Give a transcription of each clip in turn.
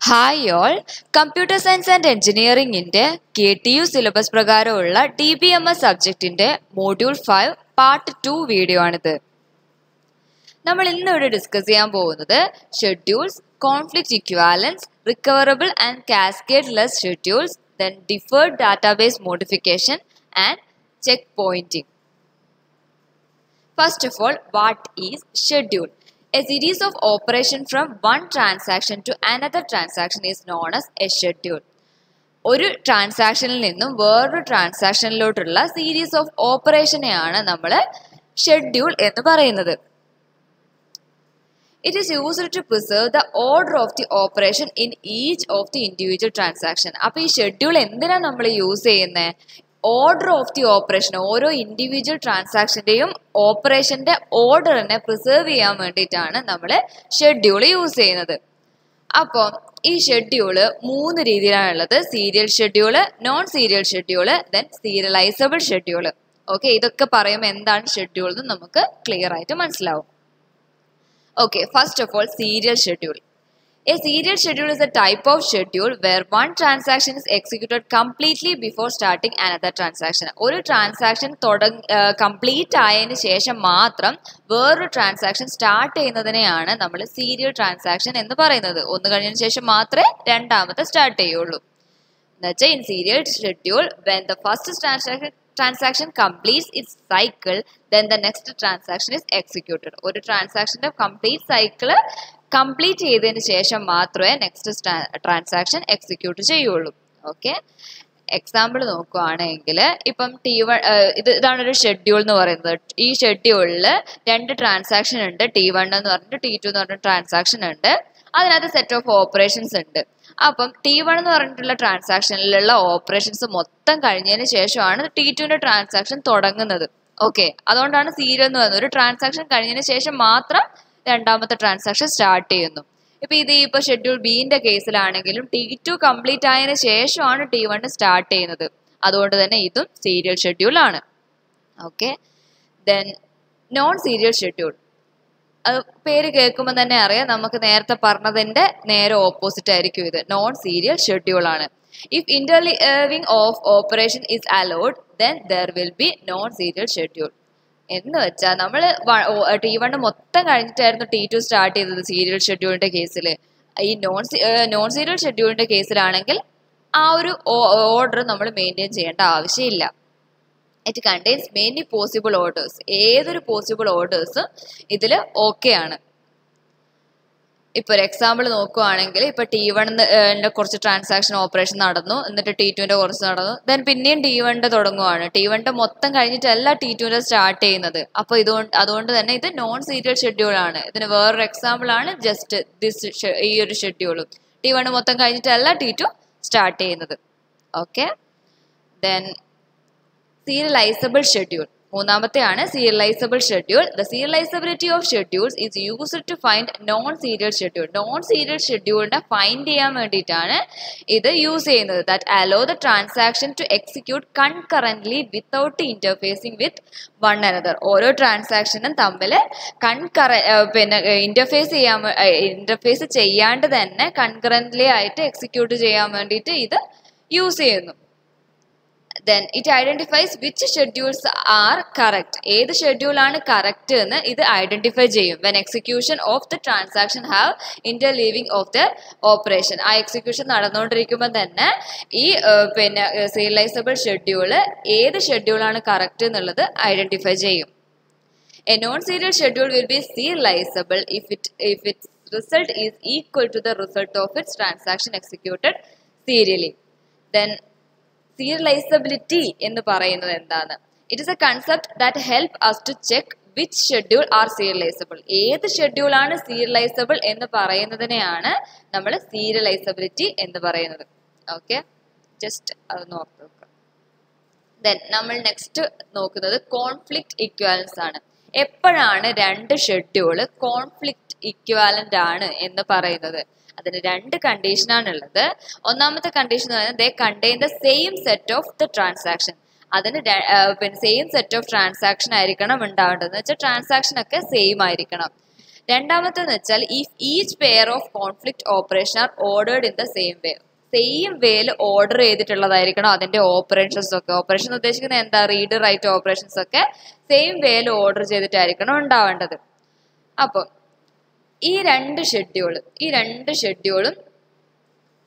Hi all computer science and എഞ്ചിനീയറിംഗിന്റെ K T U syllabus പ്രകാരമുള്ള T B M S സബ്ജക്റ്റിന്റെ module five part two video ആണിത്. നമ്മൾ ഇന്ന് ഇവിടെ ഡിസ്കസ് ചെയ്യാൻ പോകുന്നത് schedules conflict equivalence recoverable and cascadeless schedules then deferred database modification and check pointing first of all what is schedule? A series of operation from one transaction to another transaction is known as a schedule. ഒരു ട്രാൻസാക്ഷനിൽ നിന്നും വേറൊരു ട്രാൻസാക്ഷനിലോട്ടുള്ള series of ഓപ്പറേഷനെയാണ് നമ്മൾ schedule എന്ന് പറയുന്നത്. It is used to preserve the order of the operation in each of the individual transaction അപ്പോൾ ഈ schedule എന്തിനാണ് നമ്മൾ യൂസ് ചെയ്യുന്നത് ഓർഡർ ഓഫ് ദി ഓപ്പറേഷൻ ഓരോ ഇൻഡിവിജ്വൽ ട്രാൻസാക്ഷന്റെയും ഓപ്പറേഷന്റെ ഓർഡറിനെ പ്രിസേർവ് ചെയ്യാൻ വേണ്ടിയിട്ടാണ് നമ്മൾ ഷെഡ്യൂൾ യൂസ് ചെയ്യുന്നത്. അപ്പോൾ ഈ ഷെഡ്യൂൾ മൂന്ന് രീതിയിലാണുള്ളത്. Serial schedule non serial schedule then serializable schedule okay ഇതൊക്കെ പറയുമ്പോൾ എന്താണ് ഷെഡ്യൂൾ എന്ന് നമുക്ക് ക്ലിയർ ആയിട്ട് മനസ്സിലാവും. Okay first of all serial schedule A serial schedule is a type of schedule where one transaction is executed completely before starting another transaction. ഒരു transaction complete ആയതിനു ശേഷം മാത്രം വേറൊരു ട്രാൻസാക്ഷൻ സ്റ്റാർട്ട് ചെയ്യുന്നതിനെയാണ് നമ്മൾ സീരിയൽ ട്രാൻസാക്ഷൻ എന്ന് പറയുന്നത്. ഒന്ന് കഴിഞ്ഞതിന് ശേഷം മാത്രമേ രണ്ടാമത്തെ സ്റ്റാർട്ട് ചെയ്യുള്ളൂ. എന്നുവെച്ചാൽ in serial schedule when the first transaction transaction completes its cycle then the next transaction is executed ഒരു ട്രാൻസാക്ഷന്റെ കംപ്ലീറ്റ് സൈക്കിൾ കംപ്ലീറ്റ് ചെയ്തതിന് ശേഷം മാത്രമേ നെക്സ്റ്റ് ട്രാൻസാക്ഷൻ എക്സിക്യൂട്ട് ചെയ്യുള്ളൂ. ഓക്കെ എക്സാമ്പിൾ നോക്കുകയാണെങ്കിൽ ഇപ്പം ടി വൺ ഇത് ഇതാണ് ഒരു ഷെഡ്യൂൾ എന്ന് പറയുന്നത്. ഈ ഷെഡ്യൂളിൽ രണ്ട് ട്രാൻസാക്ഷൻ ഉണ്ട്. ടി വൺ എന്ന് പറഞ്ഞിട്ട് ടി ടു എന്ന് പറഞ്ഞ ട്രാൻസാക്ഷൻ ഉണ്ട്. അതിനകത്ത് സെറ്റ് ഓഫ് ഓപ്പറേഷൻസ് ഉണ്ട്. അപ്പം ടി വൺ എന്ന് പറഞ്ഞിട്ടുള്ള ട്രാൻസാക്ഷനിലുള്ള ഓപ്പറേഷൻസ് മൊത്തം കഴിഞ്ഞതിന് ശേഷമാണ് ടി ടുവിന്റെ ട്രാൻസാക്ഷൻ തുടങ്ങുന്നത്. ഓക്കെ അതുകൊണ്ടാണ് സീരിയൽ എന്ന് പറയുന്നത്. ഒരു ട്രാൻസാക്ഷൻ കഴിഞ്ഞതിന് ശേഷം മാത്രം രണ്ടാമത്തെ ട്രാൻസാക്ഷൻ സ്റ്റാർട്ട് ചെയ്യുന്നു. ഇപ്പൊ ഇത് ഇപ്പൊ ഷെഡ്യൂൾ ബിന്റെ കേസിലാണെങ്കിലും ടി ടു കംപ്ലീറ്റ് ആയതിനു ശേഷമാണ് ടി വൺ സ്റ്റാർട്ട് ചെയ്യുന്നത്. അതുകൊണ്ട് തന്നെ ഇതും സീരിയൽ ഷെഡ്യൂൾ ആണ്. Okay then non serial schedule അത് പേര് കേൾക്കുമ്പോൾ തന്നെ അറിയാം നമുക്ക് നേരത്തെ പറഞ്ഞതിന്റെ നേരെ ഓപ്പോസിറ്റ് ആയിരിക്കും ഇത്. നോൺ സീരിയൽ ഷെഡ്യൂൾ ആണ്. If interleaving of operation is allowed then there will be non serial schedule എന്ന് വെച്ചാൽ നമ്മൾ ടി വൺ മൊത്തം കഴിഞ്ഞിട്ടായിരുന്നു ടി ടു സ്റ്റാർട്ട് ചെയ്തത് സീരിയൽ ഷെഡ്യൂളിന്റെ കേസിൽ ഈ നോൺ നോൺ സീരിയൽ ഷെഡ്യൂളിന്റെ കേസിലാണെങ്കിൽ ആ ഒരു ഓർഡർ നമ്മൾ മെയിന്റെയിൻ ചെയ്യേണ്ട ആവശ്യമില്ല. It contains many possible orders ഏതൊരു പോസിബിൾ ഓർഡേഴ്സ് ഇതിൽ ഓക്കെ ആണ്. ഇപ്പൊ ഒരു എക്സാമ്പിൾ നോക്കുവാണെങ്കിൽ ഇപ്പൊ ടി വണ്ണിന്റെ കുറച്ച് ട്രാൻസാക്ഷൻ ഓപ്പറേഷൻ നടന്നു. എന്നിട്ട് ടി ടുവിന്റെ കുറച്ച് നടന്നു. ദെൻ പിന്നെയും ടി വണ്ണിന്റെ തുടങ്ങുവാണ്. ടി വണ്ണിന്റെ മൊത്തം കഴിഞ്ഞിട്ടല്ല ടി ടുവിന്റെ സ്റ്റാർട്ട് ചെയ്യുന്നത്. അപ്പൊ ഇതുകൊണ്ട് അതുകൊണ്ട് തന്നെ ഇത് നോൺ സീരിയൽ ഷെഡ്യൂൾ ആണ്. ഇതിന് വേറൊരു എക്സാമ്പിൾ ആണ് ജസ്റ്റ് ദിസ് ഈ ഒരു ഷെഡ്യൂളും ടി വണ് മൊത്തം കഴിഞ്ഞിട്ടല്ല ടി ടു സ്റ്റാർട്ട് ചെയ്യുന്നത്. Okay then serializable schedule മൂന്നാമത്തെയാണ് serializable schedule the serializability of schedules is used to find non serial schedule non serial ഷെഡ്യൂളിനെ find ചെയ്യാൻ വേണ്ടിയിട്ടാണ് ഇത് യൂസ് ചെയ്യുന്നത്. That allow the transaction to execute concurrently without interfacing with one another ഓരോ ട്രാൻസാക്ഷനും തമ്മിൽ കൺകറ പിന്നെ interface ചെയ്യാൻ interface ചെയ്യാണ്ട് തന്നെ കൺകറന്റ്ലി ആയിട്ട് എക്സിക്യൂട്ട് ചെയ്യാൻ വേണ്ടിയിട്ട് ഇത് യൂസ് ചെയ്യുന്നു. Then it identifies which schedules are correct ഏത് ഷെഡ്യൂളാണ് കറക്റ്റ് എന്ന് ഇത് ഐഡന്റിഫൈ ചെയ്യും. When execution of the transaction have interleaving of the operation ആ എക്സിക്യൂഷൻ നടന്നുകൊണ്ടിരിക്കുമ്പോൾ തന്നെ ഈ പിന്നെ സീരിയലൈസബിൾ ഷെഡ്യൂൾ ഏത് ഷെഡ്യൂളാണ് കറക്റ്റ് എന്നുള്ളത് ഐഡന്റിഫൈ ചെയ്യും. A non serial schedule will be serializable if it if its result is equal to the result of its transaction executed serially then serializability എന്ന് പറയുന്നത് എന്താണ്? It is a concept that help us to check which schedule are serializable ഏത് schedule ആണ് serializable എന്ന് പറയുന്നതിനെയാണ് നമ്മൾ serializability എന്ന് പറയുന്നത്. ഓക്കെ ജസ്റ്റ് അത് നോക്കി. നോക്കുക ദെൻ നമ്മൾ നെക്സ്റ്റ് നോക്കുന്നത് കോൺഫ്ലിക്റ്റ് ഇക്വാലൻസ് ആണ്. എപ്പോഴാണ് രണ്ട് ഷെഡ്യൂൾ കോൺഫ്ലിക്റ്റ് ഇക്വാലന്റ് ആണ് എന്ന് പറയുന്നത്? അതിന് രണ്ട് കണ്ടീഷനാണ് ഉള്ളത് ഒന്നാമത്തെ കണ്ടീഷൻ എന്ന് പറയുന്നത് they contain the same set of the transaction അതിന് പിന്നെ സെയിം സെറ്റ് ഓഫ് ട്രാൻസാക്ഷൻ ആയിരിക്കണം ഉണ്ടാവേണ്ടത്. എന്ന് വെച്ചാൽ ട്രാൻസാക്ഷൻ ഒക്കെ സെയിം ആയിരിക്കണം. രണ്ടാമത്തെന്ന് വെച്ചാൽ if each pair of conflict operation are ordered in the same way same വേയിൽ ഓർഡർ ചെയ്തിട്ടുള്ളതായിരിക്കണം അതിന്റെ ഓപ്പറേഷൻസ് ഒക്കെ. ഓപ്പറേഷൻ ഉദ്ദേശിക്കുന്നത് എന്താ? റീഡ് റൈറ്റ് ഓപ്പറേഷൻസ് ഒക്കെ സെയിം വേയിൽ ഓർഡർ ചെയ്തിട്ടായിരിക്കണം ഉണ്ടാവേണ്ടത്. അപ്പോൾ ഈ രണ്ട് ഷെഡ്യൂൾ ഈ രണ്ട് ഷെഡ്യൂളും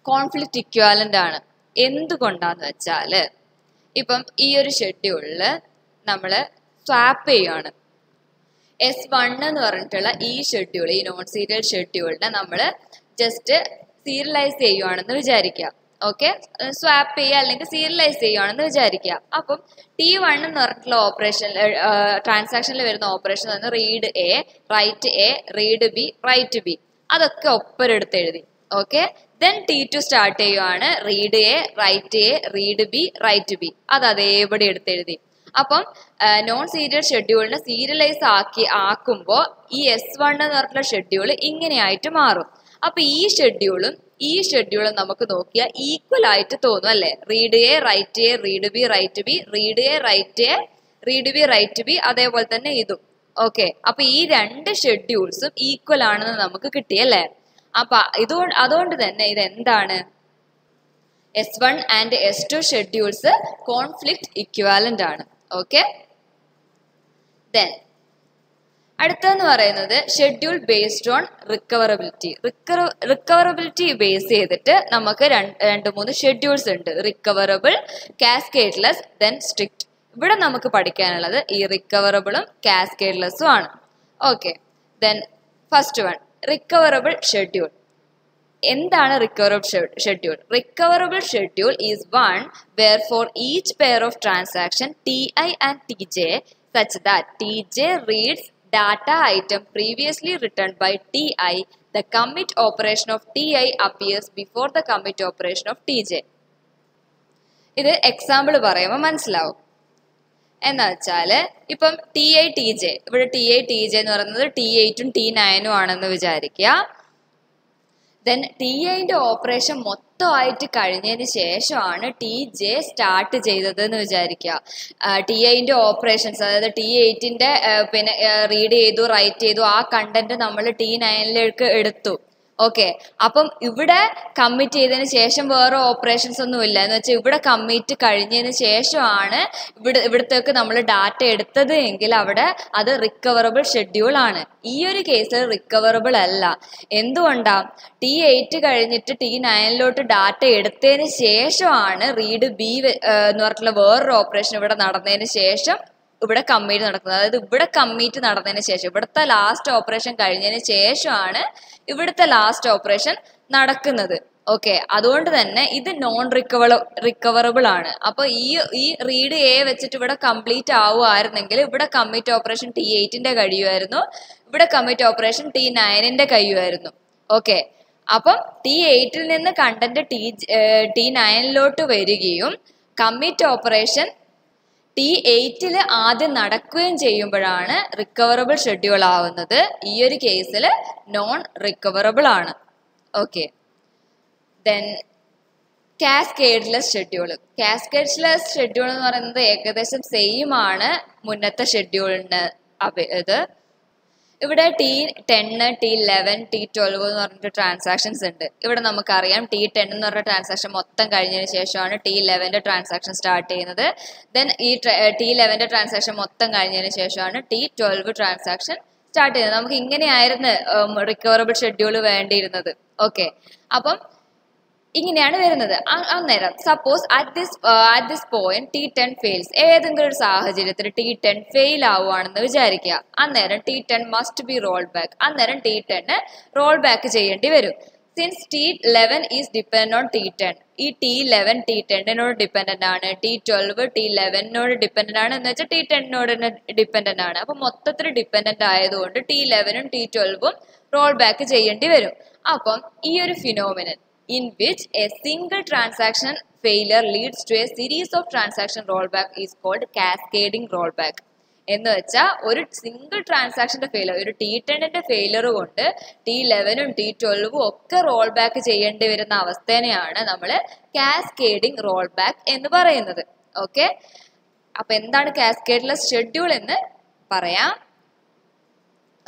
കോൺഫ്ലിക്റ്റ് ഇക്വാലന്റ് ആണ്. എന്തുകൊണ്ടാന്ന് വെച്ചാൽ ഇപ്പം ഈ ഒരു ഷെഡ്യൂളിൽ നമ്മൾ സ്വാപ്പ് ചെയ്യുകയാണ് എസ് വൺ എന്ന് പറഞ്ഞിട്ടുള്ള ഈ ഷെഡ്യൂൾ ഈ നോൺ സീരിയൽ ഷെഡ്യൂളിനെ നമ്മൾ ജസ്റ്റ് സീരിയലൈസ് ചെയ്യുവാണെന്ന് വിചാരിക്കുക ഓക്കെ സ്വാപ്പ് ചെയ്യുക അല്ലെങ്കിൽ സീരിയലൈസ് ചെയ്യുകയാണെന്ന് വിചാരിക്കുക. അപ്പം ടി വൺ എന്ന് പറഞ്ഞിട്ടുള്ള ഓപ്പറേഷൻ ട്രാൻസാക്ഷനിൽ വരുന്ന ഓപ്പറേഷൻ എന്ന് read A write A read B write B അതൊക്കെ ഒപ്പരെടുത്ത് എഴുതി. Okay then T two start ചെയ്യുവാണ്. Read A write A read B write B അത് അതേപടി എടുത്ത് എഴുതി. അപ്പം നോൺ സീരിയൽ ഷെഡ്യൂളിനെ സീരിയലൈസ് ആക്കി ആക്കുമ്പോൾ ഈ എസ് വൺ എന്ന് പറഞ്ഞിട്ടുള്ള ഷെഡ്യൂൾ ഇങ്ങനെയായിട്ട് മാറും. അപ്പൊ ഈ ഷെഡ്യൂളും ഈ ഷെഡ്യൂൾ നമുക്ക് നോക്കിയാൽ ഈക്വൽ ആയിട്ട് തോന്നും അല്ലേ? Read A write A read B write B read A write A read B write B അതേപോലെ തന്നെ ഇതും. ഓക്കെ അപ്പൊ ഈ രണ്ട് ഷെഡ്യൂൾസും ഈക്വൽ ആണെന്ന് നമുക്ക് കിട്ടിയല്ലേ അപ്പൊ ഇത് അതുകൊണ്ട് തന്നെ ഇത് എന്താണ് S one and S two schedules conflict equivalent ആണ്. ഓക്കെ ദെൻ അടുത്തെന്ന് പറയുന്നത് schedule based on recoverability recoverability base ചെയ്തിട്ട് നമുക്ക് രണ്ട് മൂന്ന് ഷെഡ്യൂൾസ് ഉണ്ട്. റിക്കവറബിൾ കാസ്കേഡ്ലെസ് ദെൻ സ്ട്രിക്റ്റ് ഇവിടെ നമുക്ക് പഠിക്കാനുള്ളത് ഈ റിക്കവറബിളും കാസ്കേഡ്ലെസ്സും ആണ്. Okay then first one recoverable schedule എന്താണ് recoverable schedule recoverable schedule is one where for each pair of transaction T I and T J such that T J reads data item previously written by TI, the commit operation of TI appears before the commit operation of TJ. ഇത് example പറയുമ്പോൾ മനസ്സിലാവും എന്ന് വെച്ചാൽ ഇപ്പം T I T J ഇവിടെ T I T J എന്ന് പറയുന്നത് T എയ്റ്റും T നയനും ആണെന്ന് വിചാരിക്കുക ദെൻ ടി ഐന്റെ ഓപ്പറേഷൻ മൊത്തമായിട്ട് കഴിഞ്ഞതിന് ശേഷമാണ് ടി ജെ സ്റ്റാർട്ട് ചെയ്തതെന്ന് വിചാരിക്കുക. ടി ഐന്റെ ഓപ്പറേഷൻസ് അതായത് ടി എയ്റ്റിന്റെ പിന്നെ റീഡ് ചെയ്തു റൈറ്റ് ചെയ്തു ആ കണ്ടന്റ് നമ്മൾ ടി നയനിലേക്ക് എടുത്തു. ഓക്കെ അപ്പം ഇവിടെ കമ്മിറ്റ് ചെയ്തതിന് ശേഷം വേറെ ഓപ്പറേഷൻസ് ഒന്നും ഇല്ല. എന്ന് വെച്ചാൽ ഇവിടെ കമ്മിറ്റ് കഴിഞ്ഞതിന് ശേഷമാണ് ഇവിടെ ഇവിടത്തേക്ക് നമ്മൾ ഡാറ്റ എടുത്തത് എങ്കിൽ അവിടെ അത് റിക്കവറബിൾ ഷെഡ്യൂൾ ആണ്. ഈ ഒരു കേസിൽ റിക്കവറബിൾ അല്ല. എന്തുകൊണ്ടാ? ടി എയ്റ്റ് കഴിഞ്ഞിട്ട് ടി നയനിലോട്ട് ഡാറ്റ എടുത്തതിന് ശേഷമാണ് റീഡ് ബി എന്ന് പറഞ്ഞിട്ടുള്ള വേറൊരു ഓപ്പറേഷൻ ഇവിടെ നടന്നതിന് ശേഷം ഇവിടെ കമ്മീറ്റ് നടക്കുന്നത്. അതായത് ഇവിടെ കമ്മീറ്റ് നടന്നതിന് ശേഷം ഇവിടുത്തെ ലാസ്റ്റ് ഓപ്പറേഷൻ കഴിഞ്ഞതിന് ശേഷമാണ് ഇവിടുത്തെ ലാസ്റ്റ് ഓപ്പറേഷൻ നടക്കുന്നത്. ഓക്കെ അതുകൊണ്ട് തന്നെ ഇത് നോൺ റിക്കവർ റിക്കവറബിൾ ആണ്. അപ്പൊ ഈ ഈ റീഡ് എ വെച്ചിട്ട് ഇവിടെ കംപ്ലീറ്റ് ആവുമായിരുന്നെങ്കിൽ ഇവിടെ കമ്മിറ്റ് ഓപ്പറേഷൻ ടി എയ്റ്റിന്റെ കഴിയുമായിരുന്നു. ഇവിടെ കമ്മിറ്റ് ഓപ്പറേഷൻ ടി നയനിന്റെ കഴിയുമായിരുന്നു. ഓക്കെ അപ്പം ടി എയ്റ്റിൽ നിന്ന് കണ്ടന്റ് ടി ടി നയനിലോട്ട് വരികയും കമ്മിറ്റ് ഓപ്പറേഷൻ ടി എയ്റ്റിൽ ആദ്യം നടക്കുകയും ചെയ്യുമ്പോഴാണ് റിക്കവറബിൾ ഷെഡ്യൂൾ ആവുന്നത്. ഈ ഒരു കേസിൽ നോൺ റിക്കവറബിൾ ആണ്. Okay then cascadeless schedule cascadeless schedule എന്ന് പറയുന്നത് ഏകദേശം സെയിം ആണ് മുന്നത്തെ ഷെഡ്യൂളിന് ഇത്. ഇവിടെ ടി ടെന്ന് ടി ലെവൻ ടി ട്വൽവ് എന്ന് പറഞ്ഞിട്ട് ട്രാൻസാക്ഷൻസ് ഉണ്ട്. ഇവിടെ നമുക്കറിയാം ടി ടെൻ എന്ന് പറഞ്ഞ ട്രാൻസാക്ഷൻ മൊത്തം കഴിഞ്ഞതിന് ശേഷമാണ് ടി ലെവന്റെ ട്രാൻസാക്ഷൻ സ്റ്റാർട്ട് ചെയ്യുന്നത്. ദെൻ ഈ ടി ലെവന്റെ ട്രാൻസാക്ഷൻ മൊത്തം കഴിഞ്ഞതിന് ശേഷമാണ് ടി ട്വൽവ് ട്രാൻസാക്ഷൻ സ്റ്റാർട്ട് ചെയ്യുന്നത്. നമുക്ക് ഇങ്ങനെയായിരുന്നു റിക്കവറബിൾ ഷെഡ്യൂൾ വേണ്ടിയിരുന്നത്. ഓക്കെ അപ്പം ഇങ്ങനെയാണ് വരുന്നത്. അന്നേരം suppose at this at this point T ten fails ഏതെങ്കിലും ഒരു സാഹചര്യത്തിൽ ടി ടെൻ ഫെയിൽ ആവുകയാണെന്ന് വിചാരിക്കുക. അന്നേരം T ten must be roll back അന്നേരം ടി ടെന് റോൾ ബാക്ക് ചെയ്യേണ്ടി വരും. Since T eleven is depend on T ten ഈ ടി ലെവൻ ടി ടെന്നിനോട് ഡിപ്പെൻഡന്റ് ആണ്. ടി ട്വൽവ് ടി ലെവനോട് ഡിപ്പെൻഡന്റ് ആണ്. എന്ന് വെച്ചാൽ ടി ടെന്നിനോട് തന്നെ ഡിപ്പെൻഡന്റ് ആണ്. അപ്പോൾ മൊത്തത്തിൽ ഡിപ്പെൻഡന്റ് ആയതുകൊണ്ട് ടി ലെവനും ടി ട്വൽവും റോൾ ബാക്ക് ചെയ്യേണ്ടി വരും. അപ്പം ഈ ഒരു phenomenon in which a single transaction failure leads to a series of transaction rollback is called cascading rollback. എന്ന് വെച്ചാൽ ഒരു സിംഗിൾ ട്രാൻസാക്ഷന്റെ ഫെയിലർ ഒരു ടി ടെന്നിന്റെ ഫെയിലർ കൊണ്ട് ടി ലെവനും ടി ട്വൽവും ഒക്കെ റോൾ ബാക്ക് ചെയ്യേണ്ടി വരുന്ന അവസ്ഥേനെയാണ് നമ്മൾ കാസ്കേഡിംഗ് റോൾ ബാക്ക് എന്ന് പറയുന്നത്. ഓക്കെ അപ്പൊ എന്താണ് കാസ്കേഡ്ലെസ് ഷെഡ്യൂൾ എന്ന് പറയാം.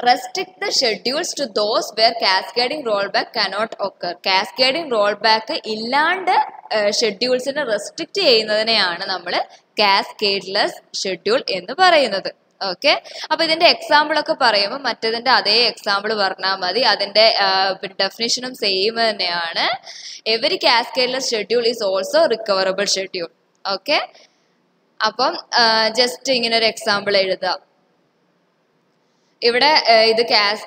Restrict the schedules to those where cascading roll back cannot occur cascading roll back ഇല്ലാണ്ട് ഷെഡ്യൂൾസിനെ റെസ്ട്രിക്റ്റ് ചെയ്യുന്നതിനെയാണ് നമ്മൾ കാസ്കേഡ്ലെസ് ഷെഡ്യൂൾ എന്ന് പറയുന്നത്. ഓക്കെ അപ്പൊ ഇതിന്റെ എക്സാമ്പിൾ ഒക്കെ പറയുമ്പോൾ മറ്റതിന്റെ അതേ എക്സാമ്പിൾ പറഞ്ഞാൽ മതി. അതിന്റെ ഡെഫിനിഷനും സെയിം തന്നെയാണ്. Every cascadeless schedule is also recoverable schedule okay അപ്പം ജസ്റ്റ് ഇങ്ങനെ ഒരു എക്സാമ്പിൾ എഴുതുക ഇവിടെ ഇത് കാസ്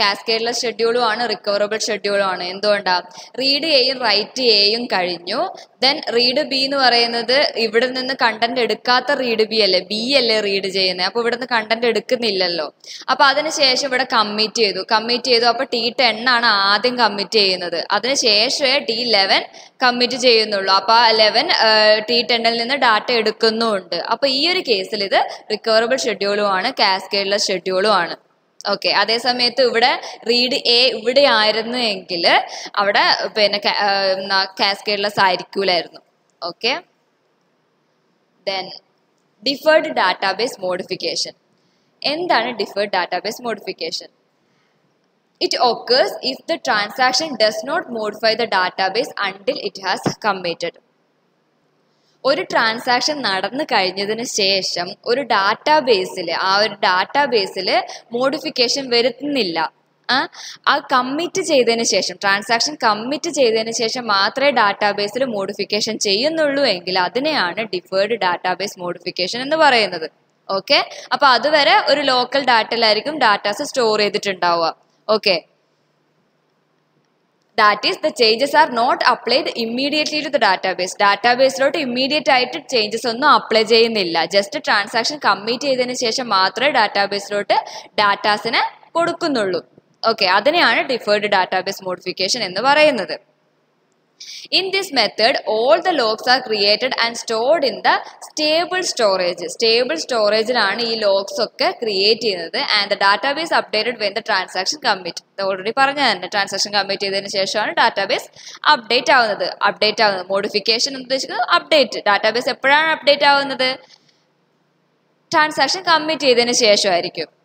കാസ്കേഡ്ലെസ് ഷെഡ്യൂളും ആണ് റിക്കവറബിൾ ഷെഡ്യൂളും ആണ്. എന്തുകൊണ്ടാ? റീഡ് എയും റൈറ്റ് എയും കഴിഞ്ഞു. ദെൻ റീഡ് ബി എന്ന് പറയുന്നത് ഇവിടെ നിന്ന് കണ്ടന്റ് എടുക്കാത്ത റീഡ് ബി അല്ലേ? ബി അല്ലേ റീഡ് ചെയ്യുന്നത് അപ്പൊ ഇവിടെ നിന്ന് കണ്ടന്റ് എടുക്കുന്നില്ലല്ലോ. അപ്പൊ അതിനുശേഷം ഇവിടെ കമ്മിറ്റ് ചെയ്തു. കമ്മിറ്റ് ചെയ്തു. അപ്പൊ ടി ടെൻ ആണ് ആദ്യം കമ്മിറ്റ് ചെയ്യുന്നത്. അതിനുശേഷമേ ടി ലെവൻ കമ്മിറ്റ് ചെയ്യുന്നുള്ളൂ. അപ്പൊ ആ ലെവൻ ടി ടെന്നിൽ നിന്ന് ഡാറ്റ എടുക്കുന്നുമുണ്ട് അപ്പൊ ഈ ഒരു കേസിൽ ഇത് റിക്കവറബിൾ ഷെഡ്യൂളും ആണ് കാസ്കേഡ്ലെസ് ഷെഡ്യൂളും ആണ് ഓക്കെ അതേ സമയത്ത് ഇവിടെ റീഡ് എ ഇവിടെ ആയിരുന്നു എങ്കിൽ അവിടെ പിന്നെ cascadeless ആയിരിക്കൂലായിരുന്നു. Okay then deferred database modification എന്താണ് deferred database modification It occurs if the transaction does not modify the database until it has committed. ഒരു ട്രാൻസാക്ഷൻ നടന്നു കഴിഞ്ഞതിന് ശേഷം ഒരു ഡാറ്റാബേസിൽ ആ ഒരു ഡാറ്റാബേസിൽ മോഡിഫിക്കേഷൻ വരുത്തുന്നില്ല. ആ കമ്മിറ്റ് ചെയ്തതിന് ശേഷം ട്രാൻസാക്ഷൻ കമ്മിറ്റ് ചെയ്തതിന് ശേഷം മാത്രമേ ഡാറ്റാബേസിൽ മോഡിഫിക്കേഷൻ ചെയ്യുന്നുള്ളൂ എങ്കിൽ അതിനെയാണ് ഡിഫേർഡ് ഡാറ്റാബേസ് മോഡിഫിക്കേഷൻ എന്ന് പറയുന്നത്. ഓക്കെ അപ്പോൾ അതുവരെ ഒരു ലോക്കൽ ഡാറ്റയിലായിരിക്കും datas store ചെയ്തിട്ടുണ്ടാവുക. Okay that is the changes are not applied immediately to the database ഡാറ്റാബേസിലോട്ട് immediate ആയിട്ട് ചേഞ്ചസ് ഒന്നും അപ്ലൈ ചെയ്യുന്നില്ല. ജസ്റ്റ് ട്രാൻസാക്ഷൻ കമ്മിറ്റ് ചെയ്തതിന് ശേഷം മാത്രമേ ഡാറ്റാബേസിലോട്ട് ഡാറ്റാസിന് കൊടുക്കുന്നുള്ളൂ. ഓക്കെ അതിനെയാണ് ഡിഫേർഡ് ഡാറ്റാബേസ് മോഡിഫിക്കേഷൻ എന്ന് പറയുന്നത്. In this method, all the logs are created and stored in the stable storage. Stable സ്റ്റോറേജിലാണ് ഈ ലോഗ്സ് ഒക്കെ ക്രിയേറ്റ് ചെയ്യുന്നത്. And the database updated when the transaction commit already പറഞ്ഞ തന്നെ. ട്രാൻസാക്ഷൻ കമ്മിറ്റ് ചെയ്തതിന് ശേഷമാണ് database update ആവുന്നത്. അപ്ഡേറ്റ് ആവുന്നത്. Modification എന്ന് ഉദ്ദേശിക്കുന്നത് അപ്ഡേറ്റ് ഡാറ്റാബേസ് എപ്പോഴാണ് അപ്ഡേറ്റ് ആവുന്നത്? ട്രാൻസാക്ഷൻ കമ്മിറ്റ് ചെയ്തതിന് ശേഷമായിരിക്കും.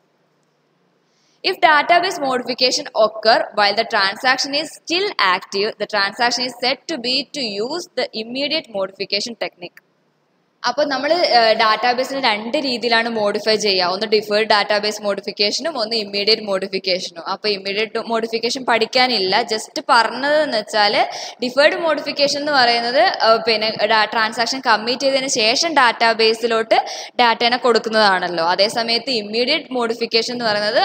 If database modification occur while the transaction is still active, the transaction is said to be to use the immediate modification technique. അപ്പോൾ നമ്മൾ ഡാറ്റാബേസിന് രണ്ട് രീതിയിലാണ് മോഡിഫൈ ചെയ്യുക ഒന്ന് ഡിഫേർഡ് ഡാറ്റാബേസ് മോഡിഫിക്കേഷനും ഒന്ന് ഇമ്മീഡിയറ്റ് മോഡിഫിക്കേഷനും അപ്പോൾ ഇമ്മീഡിയറ്റ് മോഡിഫിക്കേഷൻ പഠിക്കാനില്ല. ജസ്റ്റ് പറഞ്ഞതെന്ന് വെച്ചാൽ ഡിഫേർഡ് മോഡിഫിക്കേഷൻ എന്ന് പറയുന്നത് പിന്നെ ട്രാൻസാക്ഷൻ കമ്മിറ്റ് ചെയ്തതിന് ശേഷം ഡാറ്റാബേസിലോട്ട് ഡാറ്റേനെ കൊടുക്കുന്നതാണല്ലോ. അതേ സമയത്ത് ഇമ്മീഡിയറ്റ് മോഡിഫിക്കേഷൻ എന്ന് പറയുന്നത്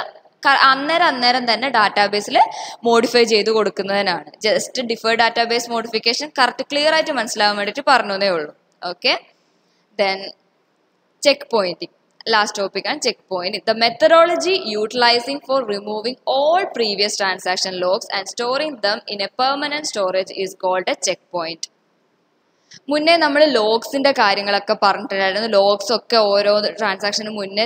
അന്നേരം അന്നേരം തന്നെ ഡാറ്റാബേസിൽ മോഡിഫൈ ചെയ്ത് കൊടുക്കുന്നതിനാണ്. Just deferred database modification correct clear ആയിട്ട് മനസ്സിലാവാൻ വേണ്ടിയിട്ട് പറഞ്ഞതേ ഉള്ളൂ. Okay then check pointing last topic ആണ് check point the methodology utilising for removing all previous transaction logs and storing them in a permanent storage is called a check point മുന്നേ നമ്മൾ ലോഗ്സിന്റെ കാര്യങ്ങളൊക്കെ പറഞ്ഞിട്ടുണ്ടായിരുന്നു. ലോഗ്സ് ഒക്കെ ഓരോ ട്രാൻസാക്ഷന് മുന്നേ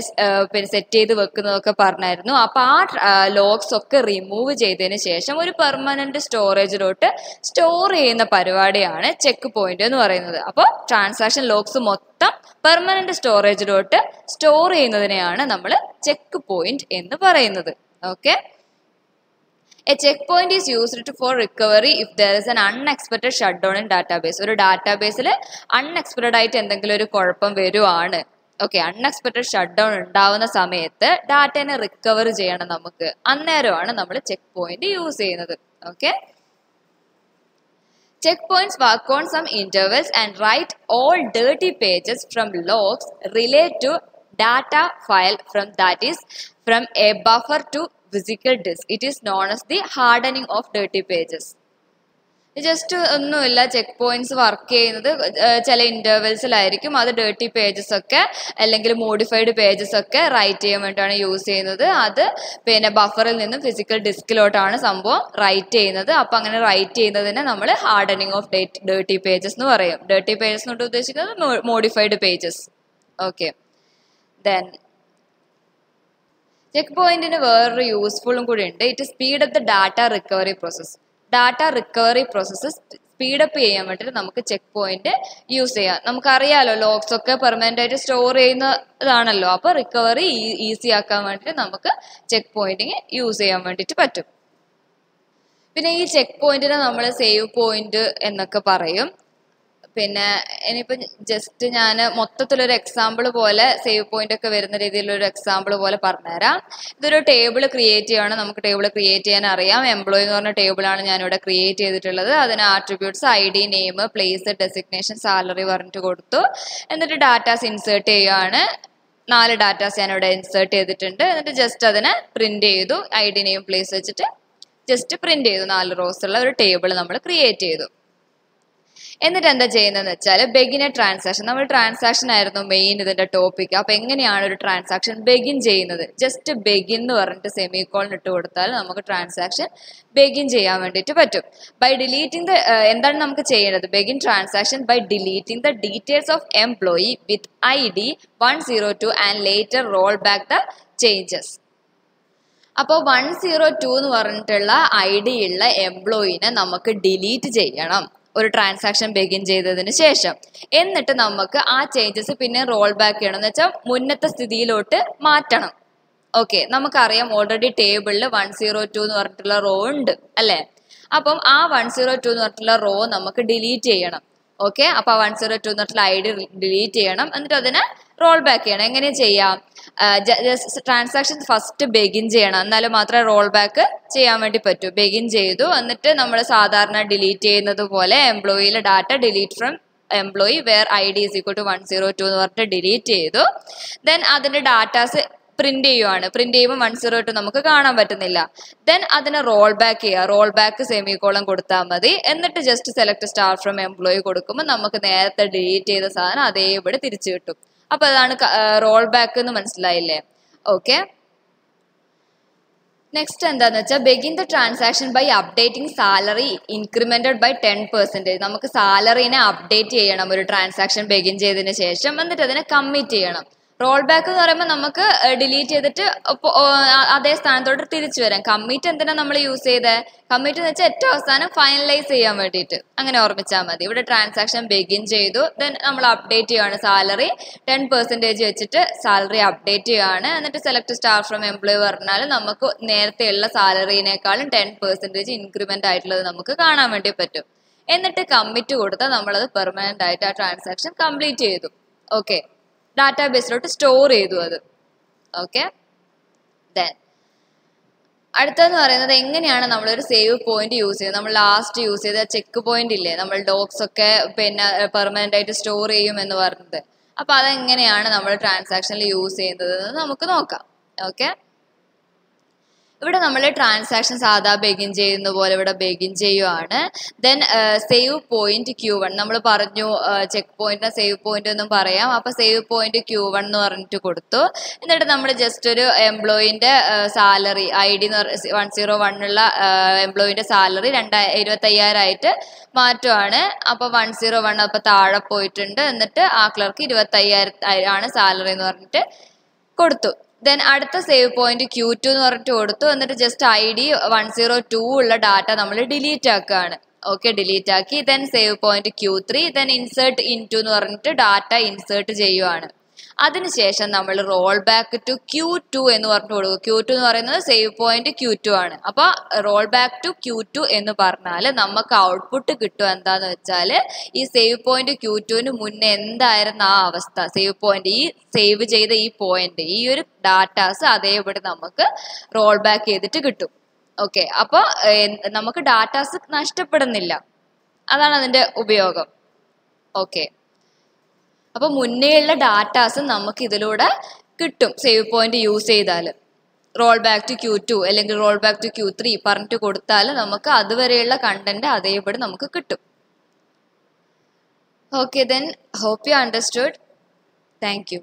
പിന്നെ സെറ്റ് ചെയ്ത് വെക്കുന്നതൊക്കെ പറഞ്ഞായിരുന്നു. അപ്പൊ ആ ലോഗ്സ് ഒക്കെ റിമൂവ് ചെയ്തതിന് ശേഷം ഒരു പെർമനന്റ് സ്റ്റോറേജിലോട്ട് സ്റ്റോർ ചെയ്യുന്ന പരിപാടിയാണ് ചെക്ക് പോയിന്റ് എന്ന് പറയുന്നത്. അപ്പോൾ ട്രാൻസാക്ഷൻ ലോഗ്സ് മൊത്തം പെർമനന്റ് സ്റ്റോറേജിലോട്ട് സ്റ്റോർ ചെയ്യുന്നതിനെയാണ് നമ്മൾ ചെക്ക് പോയിന്റ് എന്ന് പറയുന്നത്. Okay A checkpoint is used to for recovery if there is an unexpected shutdown in database. ഒരു ഡാറ്റാബേസിൽ അൺഎക്സ്പെക്റ്റഡ് ആയിട്ട് എന്തെങ്കിലും ഒരു കുഴപ്പം വരുവാണ് ഓക്കെ അൺഎക്സ്പെക്റ്റഡ് ഷട്ട് ഡൗൺ ഉണ്ടാവുന്ന സമയത്ത് ഡാറ്റേനെ റിക്കവർ ചെയ്യണം നമുക്ക് അന്നേരമാണ് നമ്മൾ ചെക്ക് പോയിന്റ് യൂസ് ചെയ്യുന്നത് okay Checkpoints work on some intervals and write all dirty pages from logs relate to data file from that is from a buffer to physical disk. It is known as the hardening of dirty pages. Just ഒന്നുമില്ല check points work ചെയ്യുന്നത് ചില ഇന്റർവെൽസിലായിരിക്കും അത് dirty pages ഒക്കെ അല്ലെങ്കിൽ modified pages ഒക്കെ right ചെയ്യാൻ വേണ്ടിയിട്ടാണ് use ചെയ്യുന്നത്. അത് പിന്നെ ബഫറിൽ നിന്നും ഫിസിക്കൽ ഡിസ്കിലോട്ടാണ് സംഭവം റൈറ്റ് ചെയ്യുന്നത്. അപ്പം അങ്ങനെ റൈറ്റ് ചെയ്യുന്നതിനെ നമ്മൾ ഹാർഡനിങ് ഓഫ് ഡേർട്ടി പേജസ് എന്ന് പറയും. ഡേർട്ടി പേജസ് കൊണ്ട് ഉദ്ദേശിക്കുന്നത് modified pages okay then check പോയിന്റിന് വേറൊരു യൂസ്ഫുള്ളും കൂടി ഉണ്ട്. It speed up the data recovery process data recovery process speed up ചെയ്യാൻ വേണ്ടിയിട്ട് നമുക്ക് ചെക്ക് പോയിന്റ് യൂസ് ചെയ്യാം. നമുക്കറിയാലോ ലോഗ്സ് ഒക്കെ പെർമനന്റ് ആയിട്ട് സ്റ്റോർ ചെയ്യുന്നതാണല്ലോ. അപ്പോൾ റിക്കവറി ഈസി ആക്കാൻ വേണ്ടിയിട്ട് നമുക്ക് ചെക്ക് പോയിന്റിങ് യൂസ് ചെയ്യാൻ വേണ്ടിയിട്ട് പറ്റും. പിന്നെ ഈ ചെക്ക് പോയിന്റിനെ നമ്മൾ സേവ് പോയിന്റ് എന്നൊക്കെ പറയും. പിന്നെ ഇനിയിപ്പോൾ ജസ്റ്റ് ഞാൻ മൊത്തത്തിലൊരു എക്സാമ്പിൾ പോലെ സേവ് പോയിന്റ് ഒക്കെ വരുന്ന രീതിയിലൊരു എക്സാമ്പിൾ പോലെ പറഞ്ഞുതരാം. ഇതൊരു ടേബിൾ ക്രിയേറ്റ് ചെയ്യണം നമുക്ക് ടേബിൾ ക്രിയേറ്റ് ചെയ്യാൻ അറിയാം. എംപ്ലോയി എന്ന് പറഞ്ഞ ടേബിളാണ് ഞാനിവിടെ ക്രിയേറ്റ് ചെയ്തിട്ടുള്ളത്. അതിന് attributes I D name place designation salary പറഞ്ഞിട്ട് കൊടുത്തു. എന്നിട്ട് ഡാറ്റാസ് ഇൻസേർട്ട് ചെയ്യുകയാണ് നാല് ഡാറ്റാസ് ഞാനിവിടെ ഇൻസേർട്ട് ചെയ്തിട്ടുണ്ട്. എന്നിട്ട് ജസ്റ്റ് അതിനെ പ്രിന്റ് ചെയ്തു. ഐ ഡി നെയിം പ്ലേസ് വെച്ചിട്ട് ജസ്റ്റ് പ്രിന്റ് ചെയ്തു. നാല് റോസ് ഉള്ള ഒരു ടേബിൾ നമ്മൾ ക്രിയേറ്റ് ചെയ്തു. എന്നിട്ട് എന്താ ചെയ്യുന്നതെന്ന് വെച്ചാൽ ബെഗിനെ ട്രാൻസാക്ഷൻ നമ്മൾ ട്രാൻസാക്ഷൻ ആയിരുന്നു മെയിൻ ഇതിന്റെ ടോപ്പിക് അപ്പൊ എങ്ങനെയാണ് ഒരു ട്രാൻസാക്ഷൻ ബെഗിൻ ചെയ്യുന്നത്? ജസ്റ്റ് ബെഗിൻ എന്ന് പറഞ്ഞിട്ട് സെമി കോളിന് ഇട്ട് കൊടുത്താൽ നമുക്ക് ട്രാൻസാക്ഷൻ ബെഗിൻ ചെയ്യാൻ വേണ്ടിയിട്ട് പറ്റും. ബൈ ഡിലീറ്റിംഗ് ദ എന്താണ് നമുക്ക് ചെയ്യേണ്ടത്? Begin transaction by deleting the details of employee with I D one zero two and later roll back the changes അപ്പോൾ വൺ സീറോ ടു എന്ന് പറഞ്ഞിട്ടുള്ള ഐ ഡി ഉള്ള എംപ്ലോയിനെ നമുക്ക് ഡിലീറ്റ് ചെയ്യണം. ഒരു ട്രാൻസാക്ഷൻ ബെഗിൻ ചെയ്തതിന് ശേഷം. എന്നിട്ട് നമുക്ക് ആ ചേഞ്ചസ് പിന്നെ റോൾ ബാക്ക് ചെയ്യണം എന്ന് വെച്ചാൽ മുന്നത്തെ സ്ഥിതിയിലോട്ട് മാറ്റണം. ഓക്കെ നമുക്കറിയാം ഓൾറെഡി ടേബിളിൽ വൺ സീറോ ടു എന്ന് പറഞ്ഞിട്ടുള്ള റോ ഉണ്ട് അല്ലേ? അപ്പം ആ വൺ സീറോ ടു എന്ന് പറഞ്ഞിട്ടുള്ള റോ നമുക്ക് ഡിലീറ്റ് ചെയ്യണം. ഓക്കെ അപ്പൊ വൺ സീറോ ടു എന്ന് പറഞ്ഞിട്ടുള്ള ഐ ഡി ഡിലീറ്റ് ചെയ്യണം. എന്നിട്ട് അതിനെ റോൾ ബാക്ക് ചെയ്യണം. എങ്ങനെ ചെയ്യാം? ട്രാൻസാക്ഷൻ ഫസ്റ്റ് ബെഗിൻ ചെയ്യണം. എന്നാലും മാത്രമേ റോൾ ബാക്ക് ചെയ്യാൻ വേണ്ടി പറ്റൂ. ബെഗിൻ ചെയ്തു. എന്നിട്ട് നമ്മൾ സാധാരണ ഡിലീറ്റ് ചെയ്യുന്നത് പോലെ എംപ്ലോയിയിലെ data delete from employee where I D is equal to one zero two എന്ന് പറഞ്ഞിട്ട് ഡിലീറ്റ് ചെയ്തു. ദെൻ അതിന്റെ ഡാറ്റാസ് പ്രിന്റ് ചെയ്യുവാണ്. പ്രിന്റ് ചെയ്യുമ്പോൾ വൺ സീറോ ടു നമുക്ക് കാണാൻ പറ്റുന്നില്ല. ദെൻ അതിനെ റോൾ ബാക്ക് ചെയ്യുക. റോൾ ബാക്ക് സെമിക്കോളം കൊടുത്താൽ മതി. എന്നിട്ട് just select star from employee കൊടുക്കുമ്പോൾ നമുക്ക് നേരത്തെ ഡിലീറ്റ് ചെയ്ത സാധനം അതേപടി തിരിച്ചു കിട്ടും. അപ്പൊ അതാണ് റോൾ ബാക്ക് എന്ന് മനസ്സിലായില്ലേ? ഓക്കെ നെക്സ്റ്റ് എന്താന്ന് വെച്ചാൽ begin the transaction by updating salary incremented by ten percentage നമുക്ക് സാലറിനെ അപ്ഡേറ്റ് ചെയ്യണം. ഒരു ട്രാൻസാക്ഷൻ ബെഗിൻ ചെയ്തതിന് ശേഷം എന്നിട്ട് അതിനെ കമ്മിറ്റ് ചെയ്യണം. റോൾ ബാക്ക് എന്ന് പറയുമ്പോൾ നമുക്ക് ഡിലീറ്റ് ചെയ്തിട്ട് അതേ സ്ഥാനത്തോട്ട് തിരിച്ചു വരാം. കമ്മിറ്റ് എന്തിനാ നമ്മൾ യൂസ് ചെയ്തത് കമ്മിറ്റ് എന്ന് വെച്ചാൽ ഏറ്റവും അവസാനം ഫൈനലൈസ് ചെയ്യാൻ വേണ്ടിയിട്ട്. അങ്ങനെ ഓർമ്മിച്ചാൽ മതി. ഇവിടെ ട്രാൻസാക്ഷൻ ബിഗിൻ ചെയ്തു. ദെൻ നമ്മൾ അപ്ഡേറ്റ് ചെയ്യുകയാണ് സാലറി ടെൻ പെർസെന്റേജ് വെച്ചിട്ട് സാലറി അപ്ഡേറ്റ് ചെയ്യുകയാണ് എന്നിട്ട് സെലക്ട് സ്റ്റാർ ഫ്രം എംപ്ലോയി പറഞ്ഞാൽ നമുക്ക് നേരത്തെയുള്ള സാലറിനേക്കാളും ടെൻ പെർസെന്റേജ് ഇൻക്രിമെന്റ് ആയിട്ടുള്ളത് നമുക്ക് കാണാൻ വേണ്ടി പറ്റും. എന്നിട്ട് കമ്മിറ്റ് കൊടുത്താൽ നമ്മളത് പെർമനന്റ് ആയിട്ട് ആ ട്രാൻസാക്ഷൻ കംപ്ലീറ്റ് ചെയ്തു. ഓക്കെ ഡാറ്റാബേസിലോട്ട് സ്റ്റോർ ചെയ്തു അത്. ഓക്കെ ദെൻ അടുത്തതെന്ന് പറയുന്നത് എങ്ങനെയാണ് നമ്മളൊരു സേവ് പോയിന്റ് യൂസ് ചെയ്യുന്നത്? നമ്മൾ ലാസ്റ്റ് യൂസ് ചെയ്ത ചെക്ക് പോയിന്റ് ഇല്ലേ? നമ്മൾ ഡോക്സ് ഒക്കെ പിന്നെ പെർമനന്റ് ആയിട്ട് സ്റ്റോർ ചെയ്യും എന്ന് പറഞ്ഞത്. അപ്പൊ അതെങ്ങനെയാണ് നമ്മൾ ട്രാൻസാക്ഷനിൽ യൂസ് ചെയ്യുന്നത് നമുക്ക് നോക്കാം. ഓക്കെ ഇവിടെ നമ്മൾ ട്രാൻസാക്ഷൻ സാധാ ബെഗിൻ ചെയ്യുന്ന പോലെ ഇവിടെ ബെഗിൻ ചെയ്യുവാണ്. Then save point Q one നമ്മൾ പറഞ്ഞു ചെക്ക് പോയിന്റ് സേവ് പോയിന്റ് എന്നും പറയാം. അപ്പൊ സേവ് പോയിന്റ് ക്യൂ വൺ എന്ന് പറഞ്ഞിട്ട് കൊടുത്തു. എന്നിട്ട് നമ്മൾ ജസ്റ്റ് ഒരു എംപ്ലോയിന്റെ salary I D one zero വണ്ണുള്ള എംപ്ലോയിന്റെ സാലറി രണ്ടാ ഇരുപത്തയ്യായിരം ആയിട്ട് മാറ്റുവാണ്. അപ്പൊ വൺ സീറോ വൺ അപ്പൊ താഴെ പോയിട്ടുണ്ട്. എന്നിട്ട് ആ ക്ലർക്ക് ഇരുപത്തയ്യായിരം ആണ് സാലറി എന്ന് പറഞ്ഞിട്ട് കൊടുത്തു. ദെൻ അടുത്ത സേവ് പോയിന്റ് ക്യൂ ടു എന്ന് പറഞ്ഞിട്ട് കൊടുത്തു. എന്നിട്ട് just I D one zero two ഉള്ള ഡാറ്റ നമ്മൾ ഡിലീറ്റ് ആക്കുകയാണ്. ഓക്കെ ഡിലീറ്റ് ആക്കി. Then save point Q three then insert into എന്ന് പറഞ്ഞിട്ട് ഡാറ്റ ഇൻസേർട്ട് ചെയ്യുവാണ്. അതിനുശേഷം നമ്മൾ roll back to Q two എന്ന് പറഞ്ഞു കൊടുക്കും. ക്യൂ ടു എന്ന് പറയുന്നത് സേവ് പോയിന്റ് ക്യൂ ടു ആണ്. അപ്പൊ roll back to Q two എന്ന് പറഞ്ഞാൽ നമുക്ക് ഔട്ട്പുട്ട് കിട്ടും എന്താന്ന് വെച്ചാൽ ഈ സേവ് പോയിന്റ് ക്യൂ ടുവിന് മുന്നേ എന്തായിരുന്നു ആ അവസ്ഥ? സേവ് പോയിന്റ് ഈ സേവ് ചെയ്ത ഈ പോയിന്റ് ഈ ഒരു ഡാറ്റാസ് അതേപടി നമുക്ക് റോൾ ബാക്ക് ചെയ്തിട്ട് കിട്ടും. ഓക്കെ അപ്പോൾ നമുക്ക് ഡാറ്റാസ് നഷ്ടപ്പെടുന്നില്ല. അതാണ് അതിന്റെ ഉപയോഗം. ഓക്കെ അപ്പൊ മുന്നേയുള്ള ഡാറ്റാസ് നമുക്ക് ഇതിലൂടെ കിട്ടും സേവ് പോയിന്റ് യൂസ് ചെയ്താൽ. Roll back to Q two അല്ലെങ്കിൽ roll back to Q three പറഞ്ഞിട്ട് കൊടുത്താൽ നമുക്ക് അതുവരെയുള്ള കണ്ടന്റ് അതേപടി നമുക്ക് കിട്ടും. Okay then hope you understood thank you